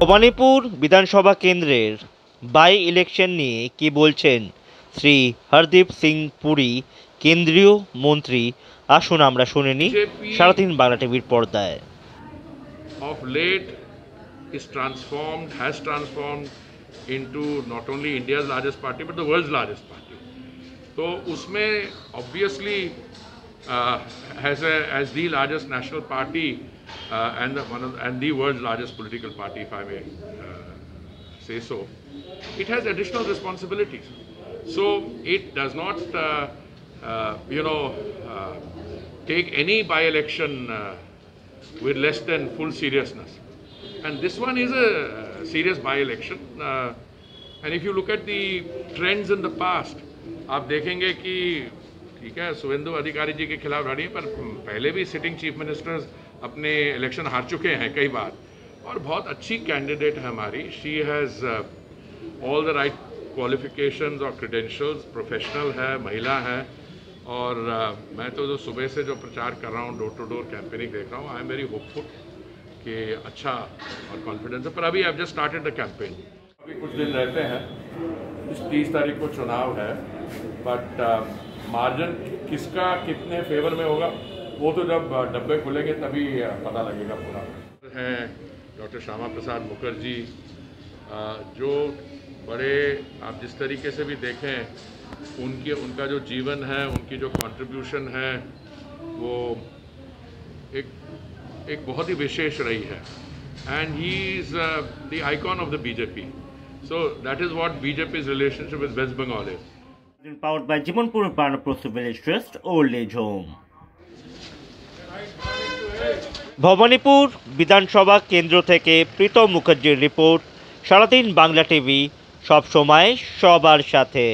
ভবানীপুর বিধানসভা কেন্দ্রের by election নিয়ে কি বলছেন শ্রী হরদীপ সিং পুরী কেন্দ্রীয় মন্ত্রী আসুন আমরা শুনে নিই সারাদিন বাংলা টিভির পর্দায় of late is transformed, has transformed into not only India's largest party but the world's largest party. तो उसमें obviously uh, has a, as the largest national party uh, and the, one of, and the world's largest political party, if I may uh, say so, it has additional responsibilities. So it does not, uh, uh, you know, uh, take any by-election. Uh, with less than full seriousness. And this one is a serious by-election. Uh, and if you look at the trends in the past, आप देखेंगे कि ठीक है सुवेंदु अधिकारी जी के खिलाफ लड़ी पर पहले भी सिटिंग चीफ मिनिस्टर्स अपने इलेक्शन हार चुके हैं कई बार। और बहुत अच्छी कैंडिडेट है हमारी। She has all the right qualification और क्रेडेंशियल्स प्रोफेशनल है महिला है। और uh, मैं तो जो सुबह से जो प्रचार कर रहा हूँ डोर टू डोर कैंपेनिंग देख रहा हूँ आई एम वेरी होपफुल कि अच्छा और कॉन्फिडेंस है। पर अभी I just started the campaign अभी कुछ दिन रहते हैं तीस तारीख को चुनाव है बट मार्जिन किसका कितने फेवर में होगा, वो तो जब डब्बे खुलेंगे तभी पता लगेगा पूरा। हैं डॉक्टर श्यामा प्रसाद मुखर्जी जो बड़े, आप जिस तरीके से भी देखें, उनके, उनका जो जीवन है, उनकी जो कंट्रीब्यूशन है, वो एक एक बहुत ही विशेष रही है। And he is the icon of the BJP so that is what BJP's relationship with West Bengal is. Powered by Jibanpur বার্নপ্রস্থ Village Trust old age home Bhabanipur বিধানসভা কেন্দ্র থেকে প্রীতম মুখার্জির রিপোর্ট, সারাদিন বাংলা টিভি সব সময় সবার সাথে।